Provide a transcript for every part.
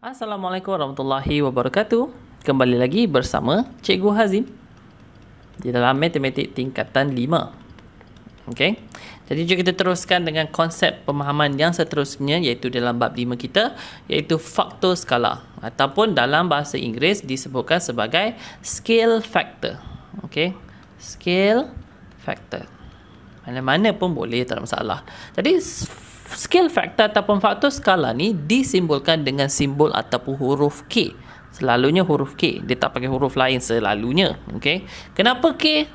Assalamualaikum warahmatullahi wabarakatuh. Kembali lagi bersama Cikgu Hazim di dalam matematik tingkatan 5. Okey. Jadi jom kita teruskan dengan konsep pemahaman yang seterusnya iaitu dalam bab 5 kita iaitu faktor skala ataupun dalam bahasa Inggeris disebutkan sebagai scale factor. Okey. Scale factor. Mana-mana pun boleh tak ada masalah. Jadi Scale factor ataupun faktor skala ni disimbolkan dengan simbol ataupun huruf K. Selalunya huruf K. Dia tak pakai huruf lain selalunya. Okay. Kenapa K?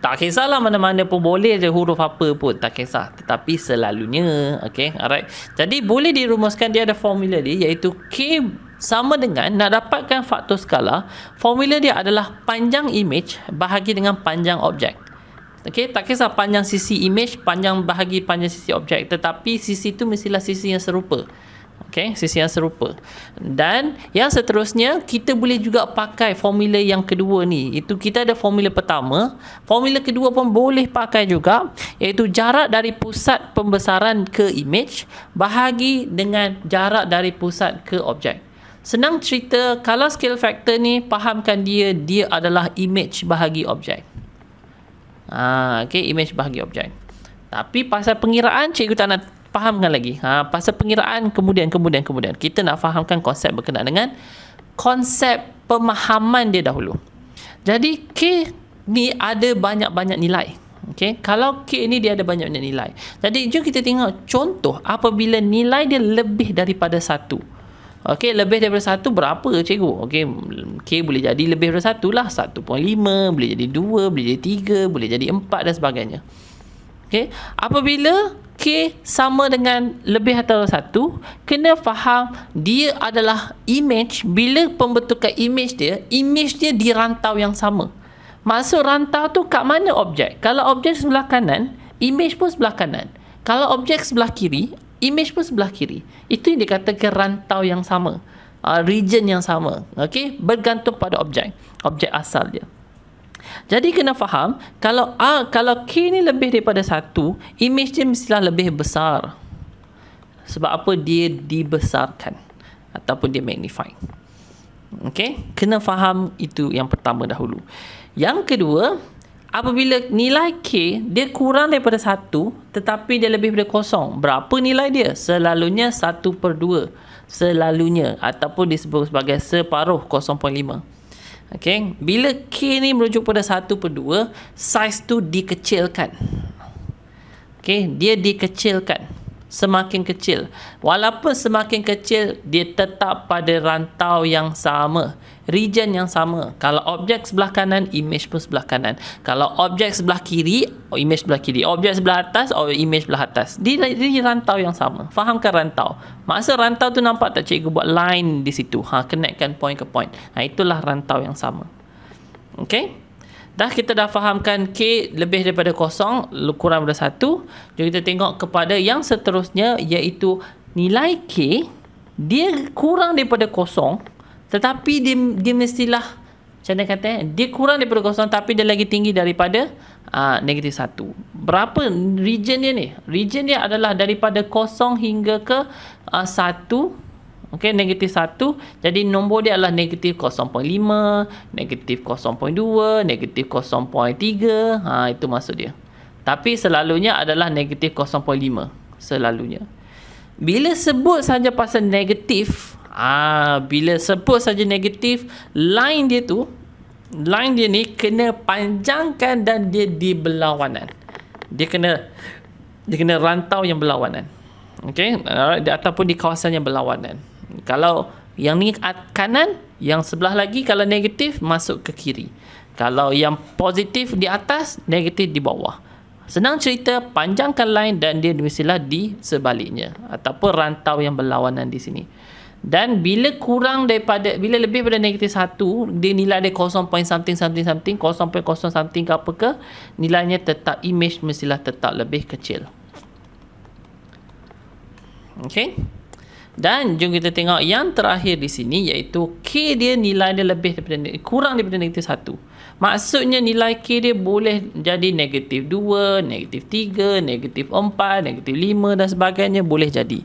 Tak kisahlah mana-mana pun boleh je huruf apa pun. Tak kisah. Tetapi selalunya. Okay. Alright. Jadi boleh dirumuskan dia ada formula dia iaitu K sama dengan nak dapatkan faktor skala, formula dia adalah panjang image bahagi dengan panjang objek. Okey, tak kisah panjang sisi image, panjang bahagi panjang sisi objek, tetapi sisi itu mestilah sisi yang serupa. Okey, sisi yang serupa. Dan yang seterusnya, kita boleh juga pakai formula yang kedua ni. Itu kita ada formula pertama, formula kedua pun boleh pakai juga, iaitu jarak dari pusat pembesaran ke image bahagi dengan jarak dari pusat ke objek. Senang cerita, kalau scale factor ni, fahamkan dia, dia adalah image bahagi objek. Ha, okay, image bahagi objek. Tapi pasal pengiraan, cikgu tak nak fahamkan lagi. Ha, pasal pengiraan, kemudian, kemudian, kemudian. Kita nak fahamkan konsep berkenaan dengan konsep pemahaman dia dahulu. Jadi, K ni ada banyak-banyak nilai. Okay. Kalau K ni dia ada banyak-banyak nilai. Jadi, jom kita tengok contoh apabila nilai dia lebih daripada satu. Okey, lebih daripada satu berapa cikgu? Okey, K boleh jadi lebih daripada satu lah. 1.5, boleh jadi 2, boleh jadi 3, boleh jadi 4 dan sebagainya. Okey, apabila K sama dengan lebih atau satu, kena faham dia adalah image. Bila pembentukan image dia, image dia di rantau yang sama. Maksud rantau tu kat mana objek? Kalau objek sebelah kanan, image pun sebelah kanan. Kalau objek sebelah kiri, image pun sebelah kiri. Itu yang dikatakan rantau yang sama. Uh, region yang sama. Okay? Bergantung pada objek. Objek asal dia. Jadi kena faham, kalau A, kalau K ni lebih daripada satu, image dia mestilah lebih besar. Sebab apa dia dibesarkan. Ataupun dia magnify. Okay? Kena faham itu yang pertama dahulu. Yang kedua, apabila nilai K dia kurang daripada 1 tetapi dia lebih daripada kosong berapa nilai dia? selalunya 1 per 2 selalunya ataupun disebut sebagai separuh 0.5 Okay. bila K ni merujuk pada 1 per 2 saiz tu dikecilkan Okay. dia dikecilkan semakin kecil. Walaupun semakin kecil, dia tetap pada rantau yang sama. Region yang sama. Kalau objek sebelah kanan, image pun sebelah kanan. Kalau objek sebelah kiri, oh, image sebelah kiri. Objek sebelah atas, oh, image sebelah atas. Dia di rantau yang sama. Fahamkan rantau. Masa rantau tu nampak tak cikgu buat line di situ. Ha, connectkan point ke point. Ha, itulah rantau yang sama. Okay? Dah kita dah fahamkan K lebih daripada kosong, kurang daripada satu. Jadi kita tengok kepada yang seterusnya iaitu nilai K dia kurang daripada kosong tetapi dia, dia mestilah macam mana kata dia kurang daripada kosong tapi dia lagi tinggi daripada uh, negatif satu. Berapa region dia ni? Region dia adalah daripada kosong hingga ke uh, satu Okey, negatif 1. Jadi nombor dia adalah negatif 0.5, negatif 0.2, negatif 0.3. Ha, itu maksud dia. Tapi selalunya adalah negatif 0.5. Selalunya. Bila sebut saja pasal negatif, ah bila sebut saja negatif, line dia tu, line dia ni kena panjangkan dan dia di berlawanan. Dia kena dia kena rantau yang berlawanan. Okey, ataupun di kawasan yang berlawanan. Kalau yang ni kanan, yang sebelah lagi kalau negatif masuk ke kiri. Kalau yang positif di atas, negatif di bawah. Senang cerita, panjangkan line dan dia mestilah di sebaliknya. Ataupun rantau yang berlawanan di sini. Dan bila kurang daripada, bila lebih daripada negatif 1, dia nilai dia 0. something something something, 0.0 something ke apa ke, nilainya tetap, image mestilah tetap lebih kecil. Okay. Dan jom kita tengok yang terakhir di sini iaitu K dia nilai dia lebih daripada kurang daripada negatif 1. Maksudnya nilai K dia boleh jadi negatif 2, negatif 3, negatif 4, negatif 5 dan sebagainya boleh jadi.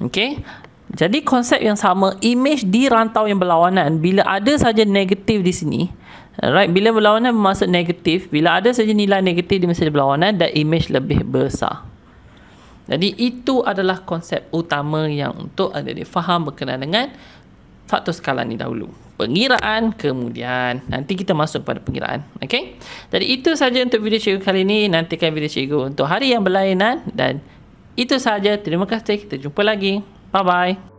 Okay. Jadi konsep yang sama image di rantau yang berlawanan bila ada saja negatif di sini right bila berlawanan bermaksud negatif bila ada saja nilai negatif di masa berlawanan dan image lebih besar. Jadi itu adalah konsep utama yang untuk anda difaham berkenaan dengan faktor skala ni dahulu. Pengiraan kemudian nanti kita masuk pada pengiraan. Okey. Jadi itu saja untuk video cikgu kali ini. Nantikan video cikgu untuk hari yang berlainan dan itu saja. Terima kasih. Kita jumpa lagi. Bye bye.